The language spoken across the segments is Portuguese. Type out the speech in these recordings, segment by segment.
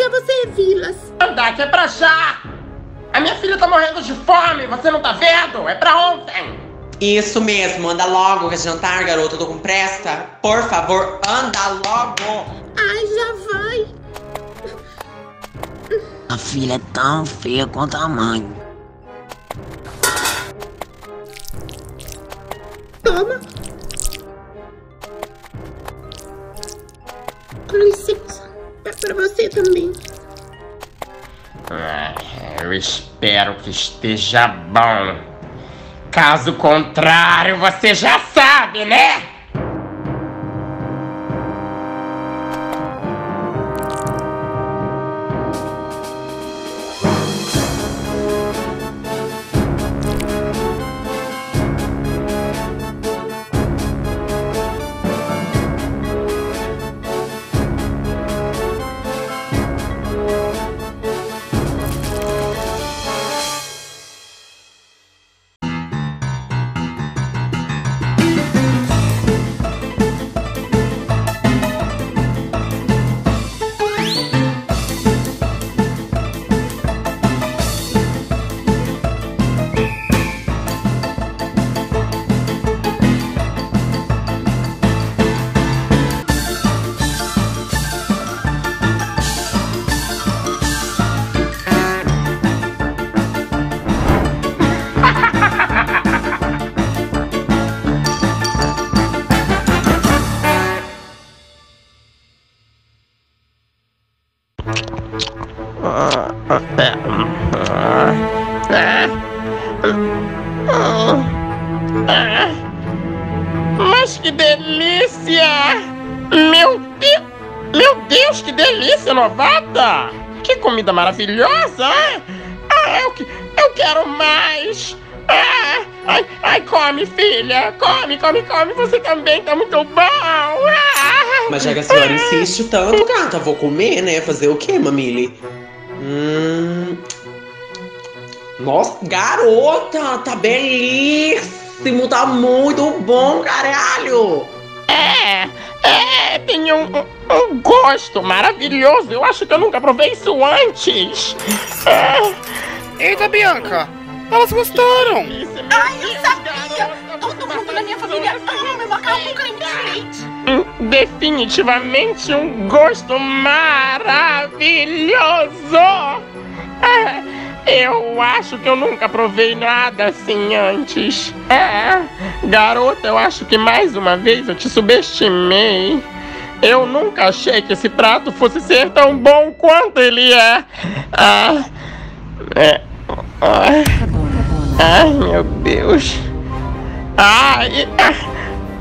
já você, Vilas. Anda, que é pra já! A minha filha tá morrendo de fome, você não tá vendo? É pra ontem! Isso mesmo, anda logo que é jantar, garota. Eu tô com pressa. Por favor, anda logo. Ai, já vai. A filha é tão feia quanto a mãe. Toma. Com licença. Pra você também. Ah, Eu espero que esteja bom. Caso contrário, você já sabe, né? Mas que delícia! Meu Deus! Meu Deus, que delícia, novata! Que comida maravilhosa! Ah, eu, que- eu quero mais! Ah, ai, ai, come, filha! Come, come, come! Você também tá muito bom! Ah, Mas já que a senhora insiste tanto, gata, vou comer, né? Fazer o quê, mamile? Hum. Nossa, garota, tá belíssimo, tá muito bom, caralho! É, é, tem um, um- gosto maravilhoso. Eu acho que eu nunca provei isso antes. É, Eita, Bianca! Elas gostaram! Ai, eu sabia. Todo mundo da minha família ama meu macarrão com creme de leite. Definitivamente um gosto maravilhoso! Eu acho que eu nunca provei nada assim antes. É, garota, eu acho que mais uma vez eu te subestimei. Eu nunca achei que esse prato fosse ser tão bom quanto ele é. Ah, é. Ai, ai meu Deus. Ai,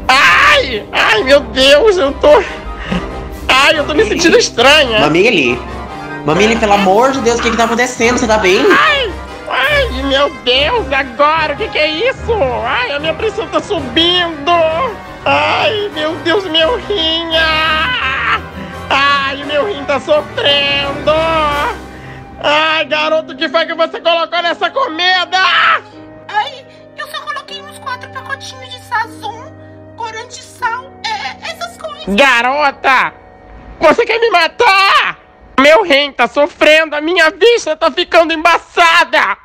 ai, ai, meu Deus, eu tô. Ai, eu tô me sentindo estranha. Mamile! Mamile, pelo amor de Deus, o que que tá acontecendo? Você tá bem? Ai, ai, meu Deus, agora, o que, que é isso? Ai, a minha pressão tá subindo. Ai, meu Deus, meu rim. ah! Ai, meu rim tá sofrendo. Ai, garoto, o que foi que você colocou nessa comida? Ai, eu só coloquei uns quatro pacotinhos de sazon, corante sal, é, essas coisas. Garota, você quer me matar? Meu rim tá sofrendo, a minha vista tá ficando embaçada.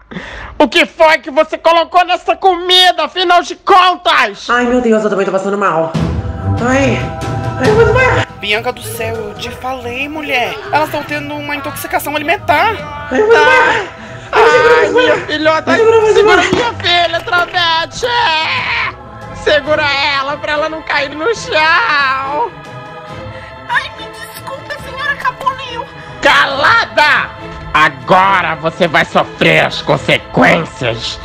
O que foi que você colocou nessa comida, afinal de contas? Ai, meu Deus, eu também tô passando mal. Ai, ai, eu vou desmaiar. Bianca do céu, eu te falei, mulher! Elas estão tendo uma intoxicação alimentar! Ai, eu vou desmaiar. Ai, minha filhota, Segura, vai, segura segura. minha filha, Travete! Segura ela pra ela não cair no chão! Ai, me desculpa, senhora Caponil. Calada! Agora você vai sofrer as consequências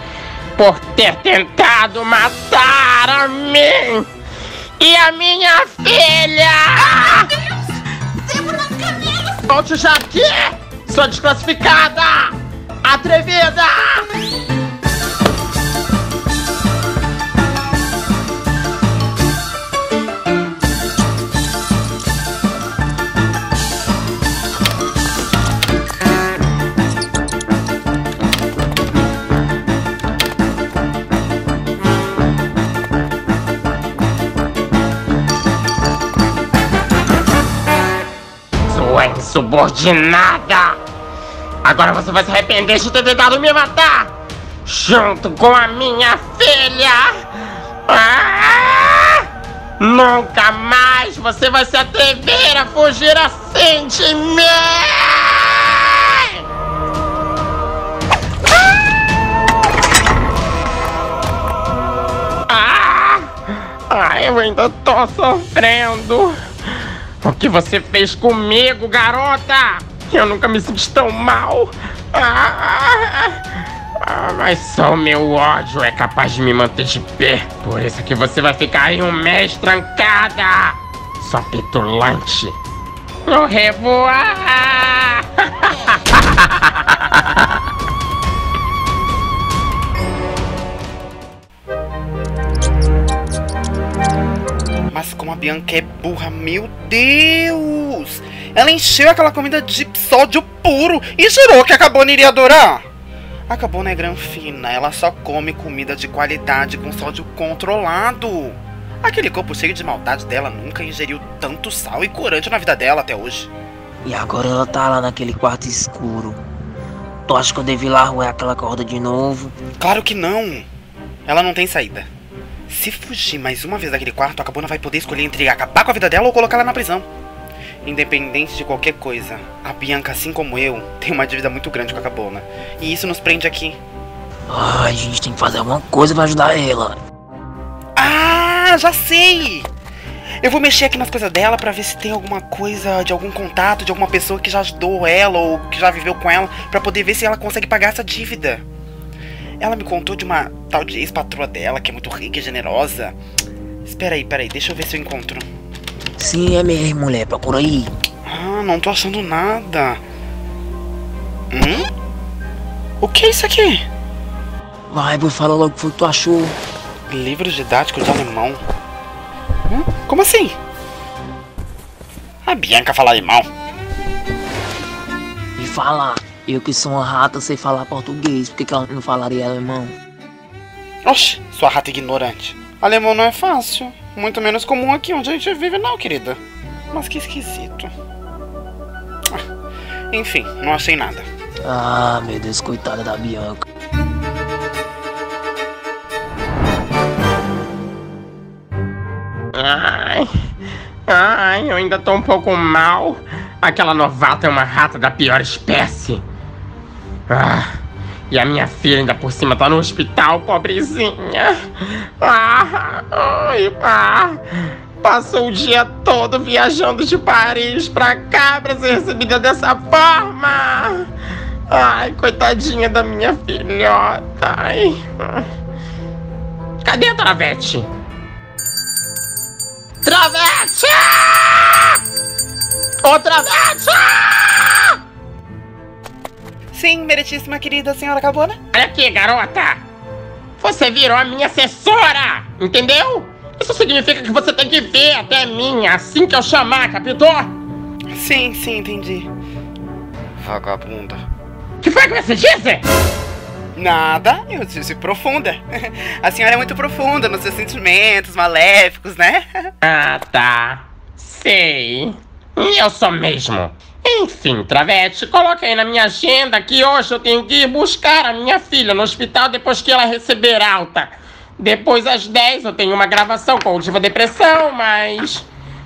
por ter tentado matar a mim e a minha filha! Nas canelas. Volte já aqui! Sou desclassificada! Atrevida! Sua insubordinada! Agora você vai se arrepender de ter tentado me matar! Junto com a minha filha! Ah! Nunca mais você vai se atrever a fugir assim de mim! Ah! Ah, eu ainda tô sofrendo! O que você fez comigo, garota? Eu nunca me senti tão mal! Ah! Ah, mas só o meu ódio é capaz de me manter de pé. Por isso que você vai ficar aí um mês trancada. Só petulante. No revoar. Mas como a Bianca é burra, meu Deus! Ela encheu aquela comida de sódio puro e jurou que a Cabona iria adorar. A Cabona é granfina, ela só come comida de qualidade com sódio controlado. Aquele corpo cheio de maldade dela nunca ingeriu tanto sal e corante na vida dela até hoje. E agora ela tá lá naquele quarto escuro. Tu acha que eu devo ir lá roer aquela corda de novo? Claro que não! Ela não tem saída. Se fugir mais uma vez daquele quarto, a Cabona vai poder escolher entre acabar com a vida dela ou colocá-la na prisão. Independente de qualquer coisa, a Bianca, assim como eu, tem uma dívida muito grande com a Cabona. E isso nos prende aqui. Ai, a gente tem que fazer alguma coisa pra ajudar ela. Ah, já sei! Eu vou mexer aqui nas coisas dela pra ver se tem alguma coisa de algum contato de alguma pessoa que já ajudou ela ou que já viveu com ela, pra poder ver se ela consegue pagar essa dívida. Ela me contou de uma tal de ex-patroa dela que é muito rica e generosa. Espera aí, espera aí, deixa eu ver se eu encontro. Sim, é mesmo, mulher. Procura aí. Ah, não tô achando nada. Hum? O que é isso aqui? Vai, boy, fala logo o que tu achou. Livro didático de alemão. Hum? Como assim? A Bianca fala alemão. E fala. Eu que sou uma rata sei falar português. Por que, que ela não falaria alemão? Oxe, sua rata ignorante. Alemão não é fácil. Muito menos comum aqui onde a gente vive, não, querida. Mas que esquisito. Ah, enfim, não achei nada. Ah, meu Deus, coitada da Bianca. Ai, ai, eu ainda tô um pouco mal. Aquela novata é uma rata da pior espécie. Ah, e a minha filha ainda por cima tá no hospital, pobrezinha. Ah, ai, ah, passou o dia todo viajando de Paris pra cá pra ser recebida dessa forma. Ai, coitadinha da minha filhota. Ai. Cadê a Travete? Travete! Ô, Travete! Sim, meritíssima querida senhora Cabona. Olha aqui, garota! Você virou a minha assessora! Entendeu? Isso significa que você tem que vir até mim assim que eu chamar, capitão! Sim, sim, entendi. Vagabunda. que foi que você disse? Nada, eu disse profunda. A senhora é muito profunda nos seus sentimentos maléficos, né? Ah, tá. Sei. Eu sou mesmo. Enfim, Travete, aí na minha agenda que hoje eu tenho que ir buscar a minha filha no hospital depois que ela receber alta. Depois, às 10, eu tenho uma gravação com o Diva Depressão, mas...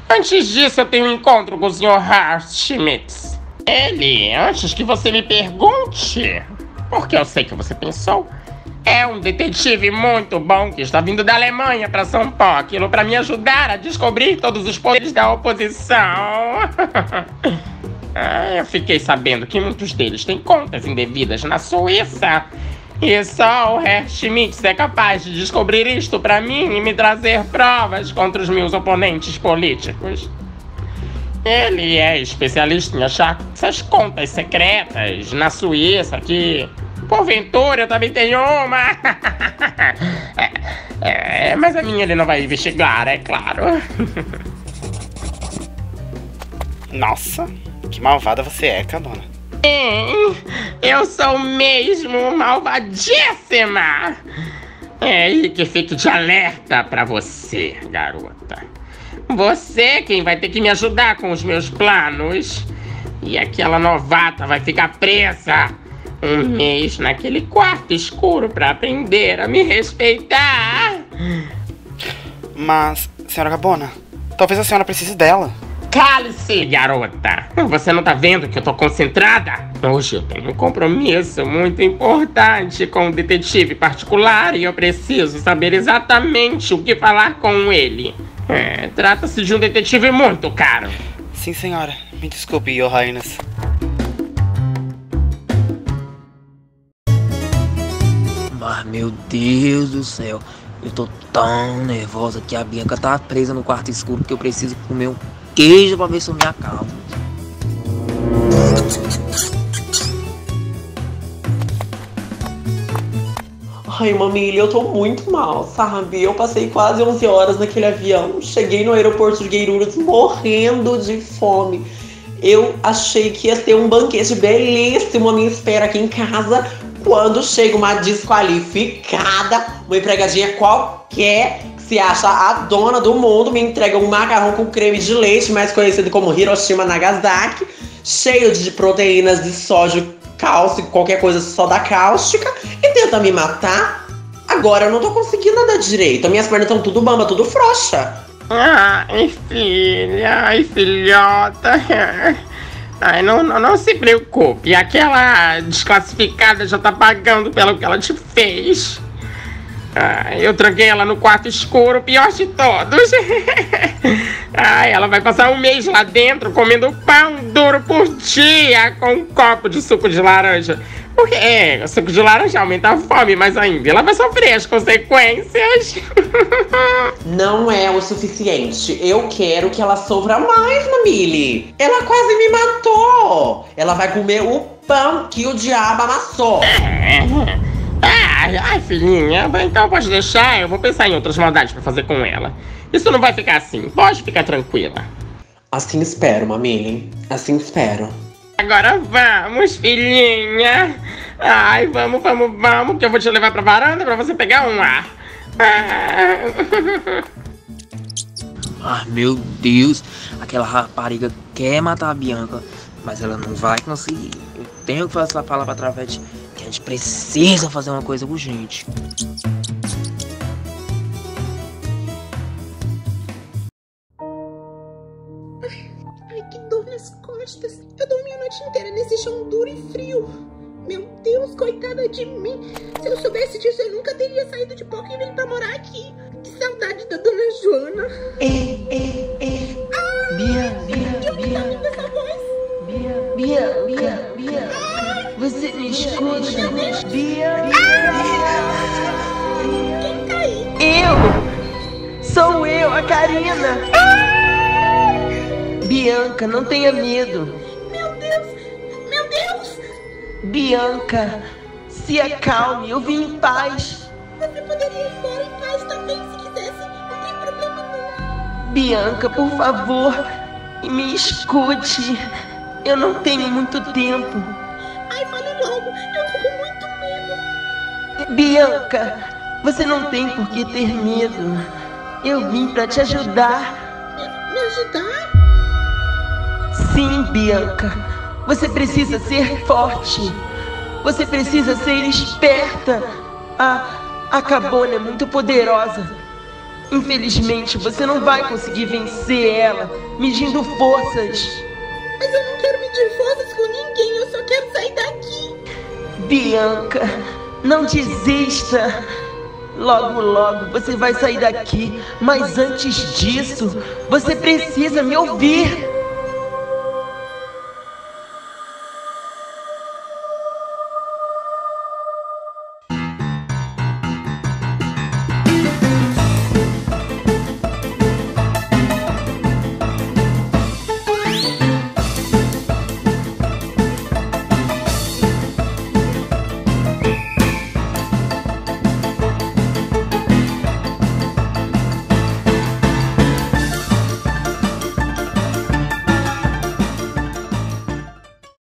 Antes disso, eu tenho um encontro com o Sr. Schmitz. Ele, antes que você me pergunte, porque eu sei que você pensou, é um detetive muito bom que está vindo da Alemanha para São Paulo para me ajudar a descobrir todos os poderes da oposição. ah, eu fiquei sabendo que muitos deles têm contas indevidas na Suíça. E só o Herr Schmitz é capaz de descobrir isto para mim e me trazer provas contra os meus oponentes políticos. Ele é especialista em achar essas contas secretas na Suíça que, porventura, eu também tenho uma. é, é, mas a minha ele não vai investigar, é claro. Nossa, que malvada você é, Cabona. Sim, eu sou mesmo malvadíssima. É aí que fique de alerta pra você, garota. Você quem vai ter que me ajudar com os meus planos. E aquela novata vai ficar presa um mês naquele quarto escuro para aprender a me respeitar. Mas, senhora Gabona, talvez a senhora precise dela. Cale-se, garota! Você não tá vendo que eu tô concentrada? Hoje eu tenho um compromisso muito importante com um detetive particular e eu preciso saber exatamente o que falar com ele. É, trata-se de um detetive muito caro. Sim, senhora. Me desculpe, Your Highness. Mas meu Deus do céu, eu tô tão nervosa que a Bianca tá presa no quarto escuro porque eu preciso comer um queijo pra ver se eu me acalmo. Ai, mamília, eu tô muito mal, sabe? Eu passei quase 11 horas naquele avião. Cheguei no aeroporto de Gueirulhos morrendo de fome. Eu achei que ia ter um banquete belíssimo à minha espera aqui em casa. Quando chega uma desqualificada, uma empregadinha qualquer, que se acha a dona do mundo, me entrega um macarrão com creme de leite, mais conhecido como Hiroshima Nagasaki, cheio de proteínas de sódio cálcio, qualquer coisa só da cáustica, e tenta me matar. Agora eu não tô conseguindo andar direito. Minhas pernas estão tudo bamba, tudo frouxa. Ai, filha, ai, filhota. Ai, não, não, não se preocupe. Aquela desclassificada já tá pagando pelo que ela te fez. Ai, eu tranquei ela no quarto escuro, pior de todos. Ai, ela vai passar um mês lá dentro comendo pão duro por dia com um copo de suco de laranja. Porque é, suco de laranja aumenta a fome, mas ainda ela vai sofrer as consequências. Não é o suficiente. Eu quero que ela sofra mais, Mamile. Ela quase me matou. Ela vai comer o pão que o diabo amassou. Ai, ai, filhinha, então pode deixar, eu vou pensar em outras maldades pra fazer com ela. Isso não vai ficar assim, pode ficar tranquila. Assim espero, Mamile. Assim espero. Agora vamos, filhinha. Ai, vamos, vamos, vamos, que eu vou te levar pra varanda pra você pegar um ar. Ah. Ah, meu Deus, aquela rapariga quer matar a Bianca, mas ela não vai conseguir. Eu tenho que fazer essa palavra através de gente precisa fazer uma coisa urgente. Ai, que dor nas costas. Eu dormi a noite inteira nesse chão duro e frio. Meu Deus, coitada de mim. Se eu soubesse disso, eu nunca teria saído de Pokémon pra morar aqui. Que saudade da Dona Joana. Ei, ei, Karina! Bianca, não tenha medo. Meu Deus! Meu Deus! Bianca, se acalme, eu vim em paz. Você poderia ir embora em paz também se quisesse. Não tem problema não. Bianca, por favor, me escute. Eu não tenho muito tempo. Ai, fale logo. Eu tô com muito medo. Bianca, você não tem por que ter medo. Eu vim pra te ajudar. Me, me ajudar? Sim, Bianca. Você precisa ser forte. Você precisa ser esperta. A, a Cabona é muito poderosa. Infelizmente, você não vai conseguir vencer ela medindo forças. Mas eu não quero medir forças com ninguém. Eu só quero sair daqui. Bianca, não desista. Logo, logo você vai sair daqui. Mas antes disso, você precisa me ouvir.